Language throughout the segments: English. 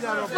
garoto.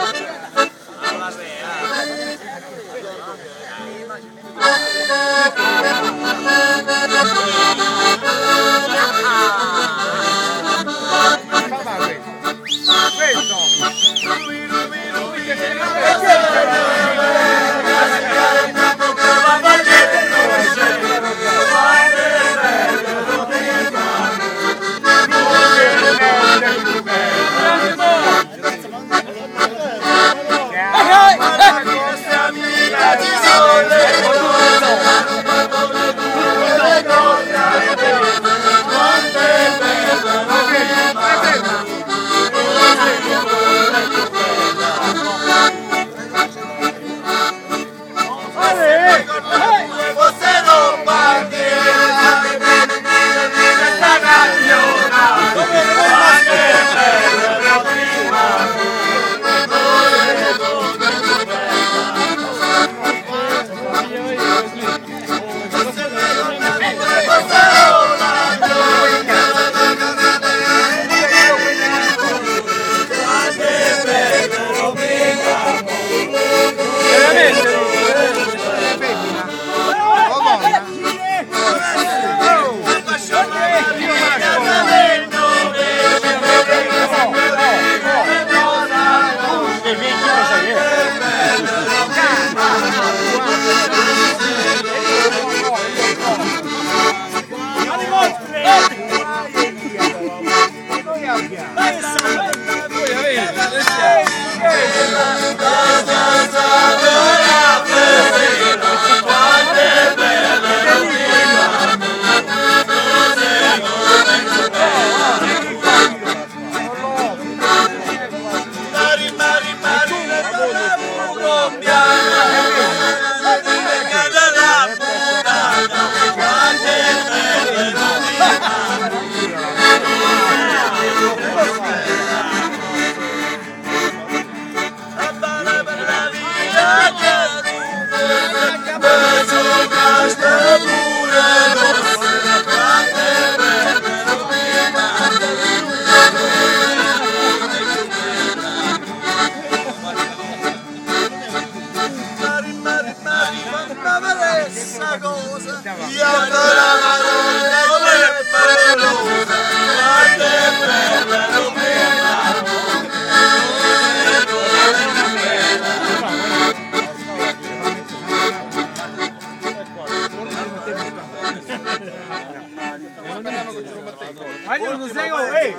Andiamo, Zeo, ehi!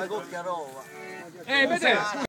Ehi, vedi!